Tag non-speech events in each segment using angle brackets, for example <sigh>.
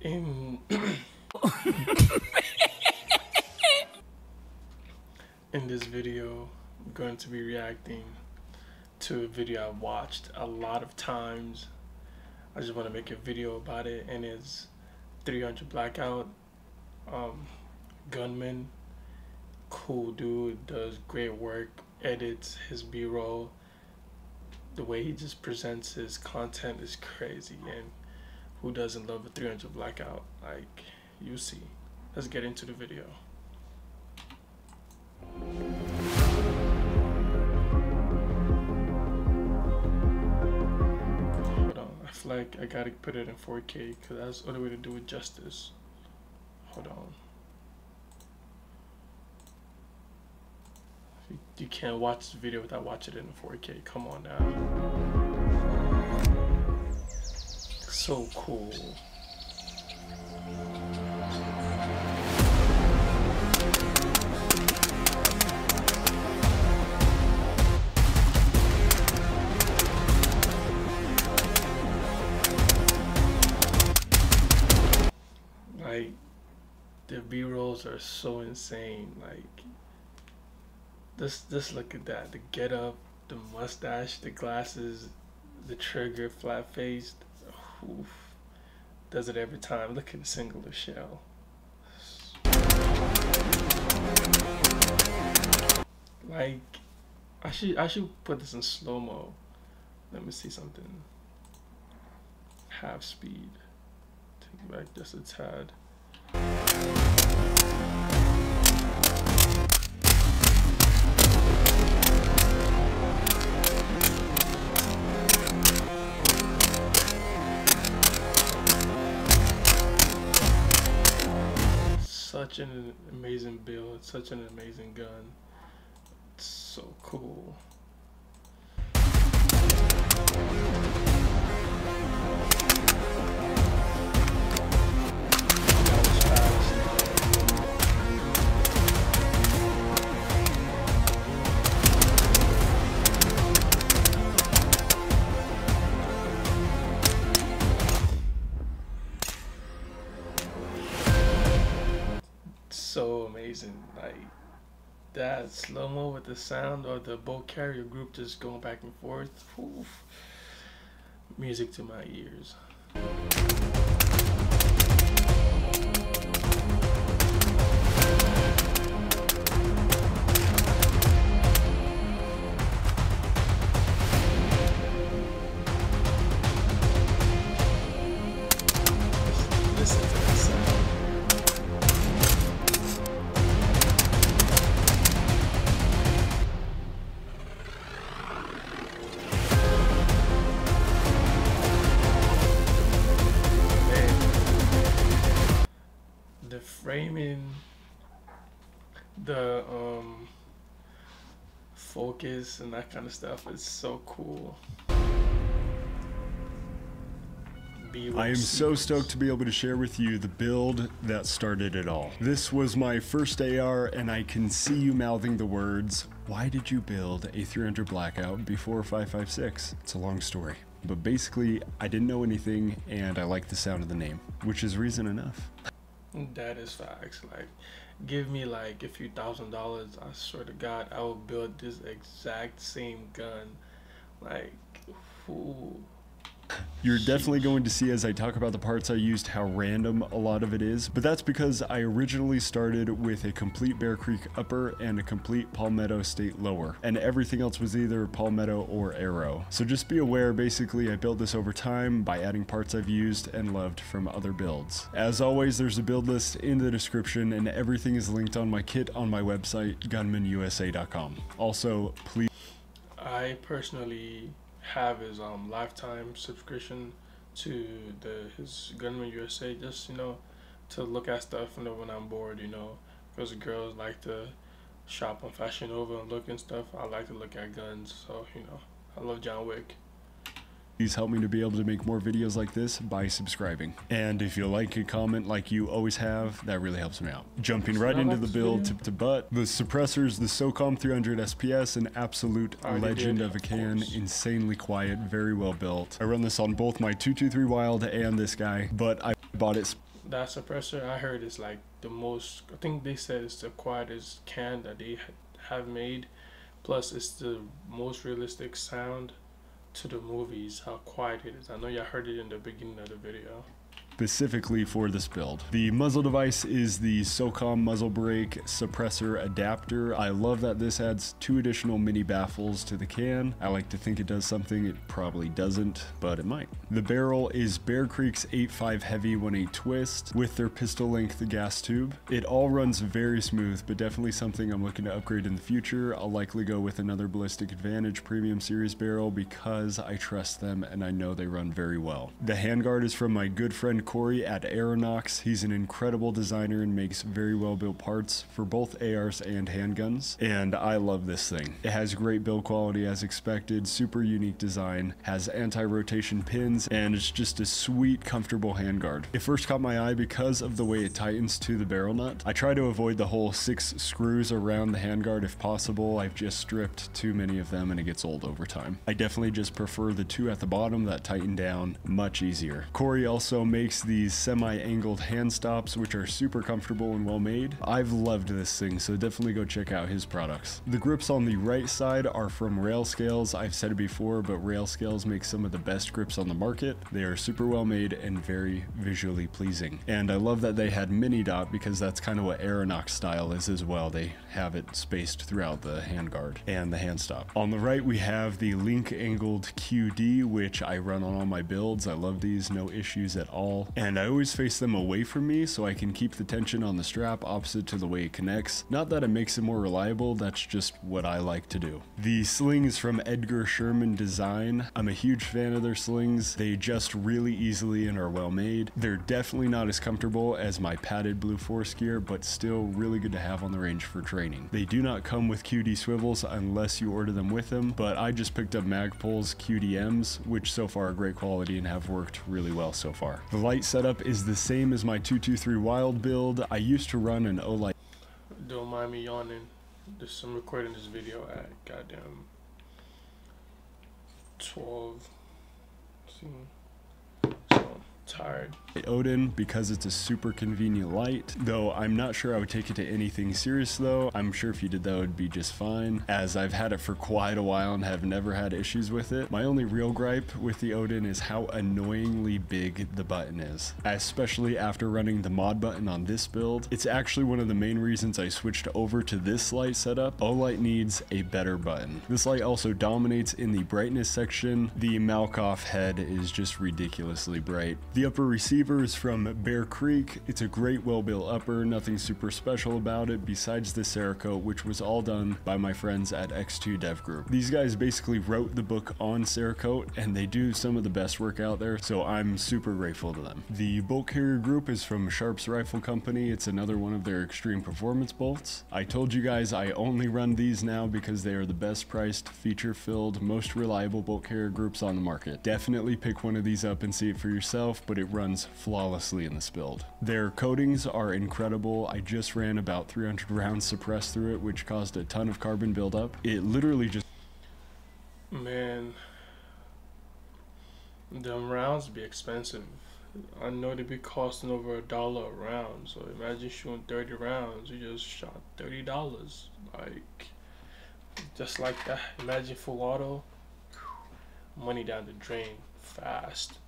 In <laughs> in this video, I'm going to be reacting to a video I watched a lot of times. I just want to make a video about it, and it's 300 Blackout. Um, gunman, cool dude, does great work, edits his B-roll. The way he just presents his content is crazy, and who doesn't love a 300 blackout? Like, you see. Let's get into the video. Hold on, I feel like I gotta put it in 4K because that's the only way to do it justice. Hold on. You can't watch this video without watching it in 4K. Come on now so cool. Like, the B-rolls are so insane. Like, just, just look at that. The get up, the mustache, the glasses, the trigger, flat faced Oof. Does it every time. Look at the singular shell. Like, I should I should put this in slow mo. Let me see something. Half speed. Take back just a tad. An amazing build, It's such an amazing gun. It's so cool. Slow mo with the sound or the bolt carrier group just going back and forth. Oof. Music to my ears. Framing, the um, focus, and that kind of stuff is so cool. I am so stoked to be able to share with you the build that started it all. This was my first AR and I can see you mouthing the words, why did you build a 300 Blackout before 556? It's a long story. But basically, I didn't know anything and I liked the sound of the name, which is reason enough. That is facts. Like, give me like a few thousand dollars. I swear to God, I will build this exact same gun. Like, ooh. You're definitely going to see as I talk about the parts I used how random a lot of it is, but that's because I originally started with a complete Bear Creek upper and a complete Palmetto State lower, and everything else was either Palmetto or Aero. So just be aware, basically I built this over time by adding parts I've used and loved from other builds. As always, there's a build list in the description and everything is linked on my kit on my website, gunmenusa.com. Also, please... I personally have his um lifetime subscription to the his Gunmen USA just you know to look at stuff you know when I'm bored you know. Because girls like to shop on Fashion Nova and look and stuff. I like to look at guns so you know I love John Wick Please help me to be able to make more videos like this by subscribing. And if you like and comment like you always have, that really helps me out. Jumping right into the build tip to butt. The suppressors, the SOCOM 300 SPS, an absolute legend of a can, insanely quiet, very well built. I run this on both my 223 Wylde and this guy, but I bought it that suppressor I heard is like the most. I think they said it's the quietest can that they have made. Plus, it's the most realistic sound to the movies. How quiet it is. I know y'all heard it in the beginning of the video specifically for this build. The muzzle device is the SOCOM muzzle brake suppressor adapter. I love that this adds two additional mini baffles to the can. I like to think it does something, it probably doesn't, but it might. The barrel is Bear Creek's 8.5 Heavy 1.8 Twist with their pistol length gas tube. It all runs very smooth, but definitely something I'm looking to upgrade in the future. I'll likely go with another Ballistic Advantage Premium Series barrel because I trust them and I know they run very well. The handguard is from my good friend Corey at Aeronox. He's an incredible designer and makes very well built parts for both ARs and handguns. And I love this thing. It has great build quality as expected, super unique design, has anti-rotation pins, and it's just a sweet, comfortable handguard. It first caught my eye because of the way it tightens to the barrel nut. I try to avoid the whole six screws around the handguard if possible. I've just stripped too many of them and it gets old over time. I definitely just prefer the two at the bottom that tighten down much easier. Corey also makes these semi-angled hand stops, which are super comfortable and well made. I've loved this thing, so definitely go check out his products. The grips on the right side are from Rail Scales. I've said it before, but Rail Scales make some of the best grips on the market. They are super well made and very visually pleasing. And I love that they had mini dot because that's kind of what Aeronox style is as well. They have it spaced throughout the handguard and the hand stop. On the right, we have the Link Angled QD, which I run on all my builds. I love these, no issues at all and I always face them away from me so I can keep the tension on the strap opposite to the way it connects. Not that it makes it more reliable, that's just what I like to do. The slings from Edgar Sherman Design. I'm a huge fan of their slings. They adjust really easily and are well made. They're definitely not as comfortable as my padded Blue Force gear, but still really good to have on the range for training. They do not come with QD swivels unless you order them with them, but I just picked up Magpul's QDMs, which so far are great quality and have worked really well so far. The light setup is the same as my 223 Wylde build. I used to run an Olight. Don't mind me yawning. This, I'm recording this video at goddamn 12. See? So tired. Odin because it's a super convenient light, though I'm not sure I would take it to anything serious though. I'm sure if you did that would be just fine, as I've had it for quite a while and have never had issues with it. My only real gripe with the Odin is how annoyingly big the button is, especially after running the mod button on this build. It's actually one of the main reasons I switched over to this light setup. Olight needs a better button. This light also dominates in the brightness section. The Malkoff head is just ridiculously bright. The upper receiver is from Bear Creek. It's a great well-built upper, nothing super special about it besides the Cerakote, which was all done by my friends at X2 Dev Group. These guys basically wrote the book on Cerakote, and they do some of the best work out there, so I'm super grateful to them. The bolt carrier group is from Sharps Rifle Company. It's another one of their extreme performance bolts. I told you guys I only run these now because they are the best priced, feature-filled, most reliable bolt carrier groups on the market. Definitely pick one of these up and see it for yourself, but it runs flawlessly in this build. Their coatings are incredible. I just ran about 300 rounds suppressed through it, which caused a ton of carbon buildup. It literally just... Man, them rounds be expensive. I know they be costing over a dollar a round. So imagine shooting 30 rounds, you just shot $30. Like, just like that. Imagine full auto, money down the drain fast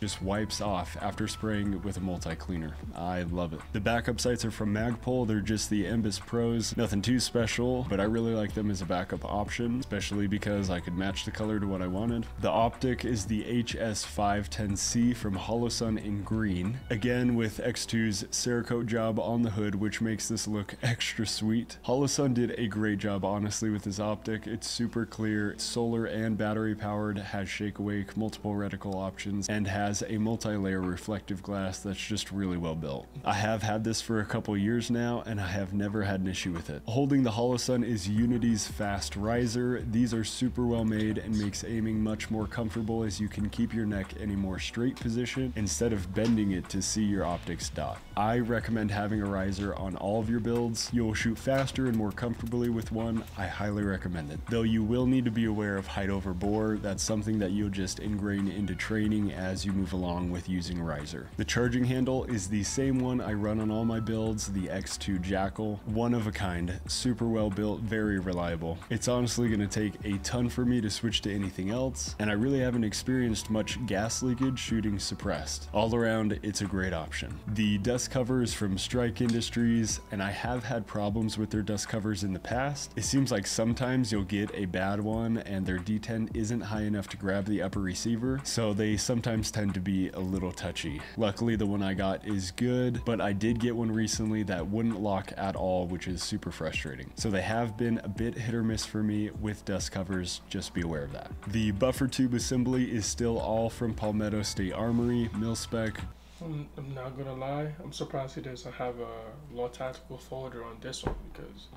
just wipes off after spraying with a multi-cleaner. I love it. The backup sights are from Magpul. They're just the MBUS Pros. Nothing too special, but I really like them as a backup option, especially because I could match the color to what I wanted. The optic is the HS510C from Holosun in green. Again, with X2's Cerakote job on the hood, which makes this look <laughs> extra sweet. Holosun did a great job, honestly, with this optic. It's super clear, it's solar and battery powered, has shake awake, multiple reticle options, and has has a multi-layer reflective glass that's just really well built. I have had this for a couple years now and I have never had an issue with it. Holding the Holosun is Unity's fast riser. These are super well made and makes aiming much more comfortable as you can keep your neck in a more straight position instead of bending it to see your optics dot. I recommend having a riser on all of your builds. You'll shoot faster and more comfortably with one. I highly recommend it. Though you will need to be aware of height over bore. That's something that you'll just ingrain into training as you move along with using riser. The charging handle is the same one I run on all my builds, the X2 Jackal. One of a kind, super well built, very reliable. It's honestly going to take a ton for me to switch to anything else, and I really haven't experienced much gas leakage shooting suppressed. All around, it's a great option. The dust cover is from Strike Industries, and I have had problems with their dust covers in the past. It seems like sometimes you'll get a bad one and their detent isn't high enough to grab the upper receiver, so they sometimes tend to be a little touchy. Luckily, the one I got is good, but I did get one recently that wouldn't lock at all, which is super frustrating. So they have been a bit hit or miss for me with dust covers, just be aware of that. The buffer tube assembly is still all from Palmetto State Armory, mil spec, I'm, not gonna lie. I'm surprised he doesn't have a Law Tactical folder on this one because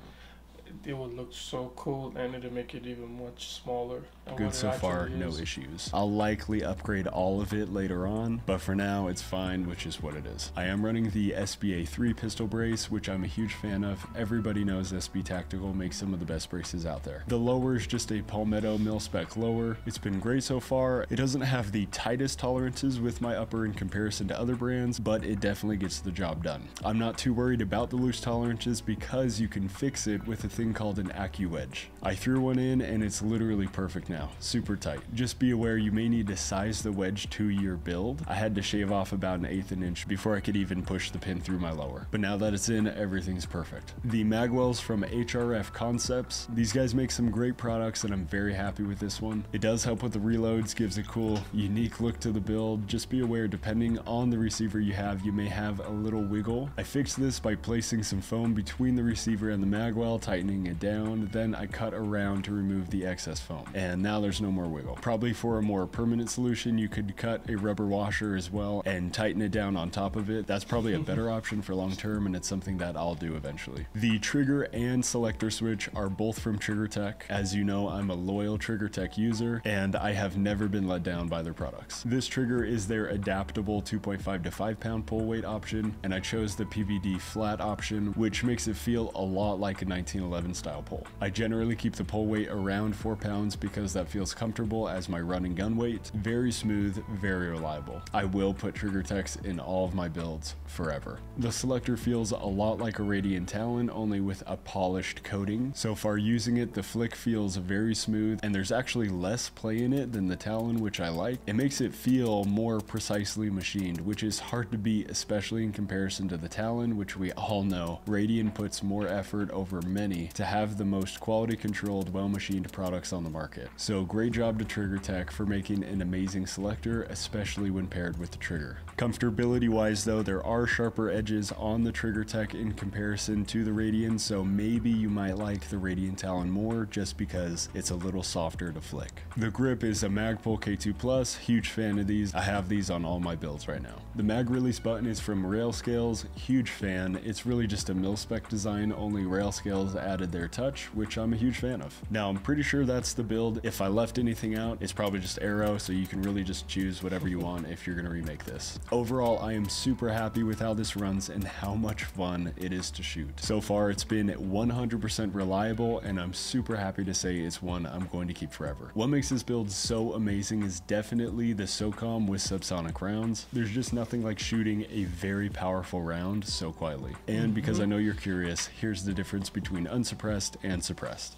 it would look so cool and it'd make it even much smaller. Good so far, no issues. I'll likely upgrade all of it later on, but for now it's fine, which is what it is. I am running the SBA 3 pistol brace, which I'm a huge fan of. Everybody knows SB Tactical makes some of the best braces out there. The lower is just a Palmetto mil-spec lower. It's been great so far. It doesn't have the tightest tolerances with my upper in comparison to other brands, but it definitely gets the job done. I'm not too worried about the loose tolerances because you can fix it with a thing called an AccuWedge. I threw one in and it's literally perfect now, super tight. Just be aware you may need to size the wedge to your build. I had to shave off about an eighth an inch before I could even push the pin through my lower. But now that it's in, everything's perfect. The magwells from HRF Concepts, these guys make some great products and I'm very happy with this one. It does help with the reloads, gives a cool, unique look to the build. Just be aware, depending on the receiver you have, you may have a little wiggle. I fixed this by placing some foam between the receiver and the magwell, tightening tightening it down. Then I cut around to remove the excess foam. And now there's no more wiggle. Probably for a more permanent solution, you could cut a rubber washer as well and tighten it down on top of it. That's probably a better <laughs> option for long term and it's something that I'll do eventually. The trigger and selector switch are both from Trigger Tech. As you know, I'm a loyal Trigger Tech user and I have never been let down by their products. This trigger is their adaptable 2.5 to 5 pound pull weight option and I chose the PVD flat option which makes it feel a lot like a 1911 11 style pole. I generally keep the pole weight around 4 pounds because that feels comfortable as my run and gun weight. Very smooth, very reliable. I will put trigger techs in all of my builds forever. The selector feels a lot like a Radian Talon only with a polished coating. So far using it, the flick feels very smooth and there's actually less play in it than the Talon which I like. It makes it feel more precisely machined which is hard to beat especially in comparison to the Talon which we all know Radian puts more effort over many to have the most quality controlled, well machined products on the market. So great job to Trigger Tech for making an amazing selector, especially when paired with the trigger. Comfortability wise though, there are sharper edges on the Trigger Tech in comparison to the Radian, so maybe you might like the Radian Talon more just because it's a little softer to flick. The grip is a Magpul K2 Plus, huge fan of these. I have these on all my builds right now. The mag release button is from Rail Scales, huge fan. It's really just a mil-spec design, only Rail Scales add added their touch, which I'm a huge fan of. Now, I'm pretty sure that's the build. If I left anything out, it's probably just Aero, so you can really just choose whatever you want if you're gonna remake this. Overall, I am super happy with how this runs and how much fun it is to shoot. So far, it's been 100% reliable, and I'm super happy to say it's one I'm going to keep forever. What makes this build so amazing is definitely the SOCOM with subsonic rounds. There's just nothing like shooting a very powerful round so quietly. And because I know you're curious, here's the difference between unsuppressed, and suppressed.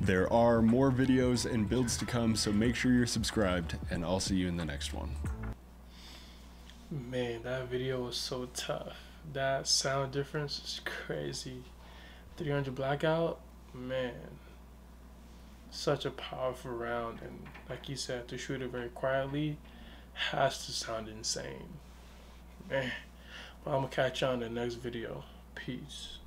There are more videos and builds to come, so make sure you're subscribed, and I'll see you in the next one. Man, that video was so tough. That sound difference is crazy. 300 blackout, man. Such a powerful round, and like you said, to shoot it very quietly, has to sound insane. Man. Well, I'm going to catch you on the next video. Peace.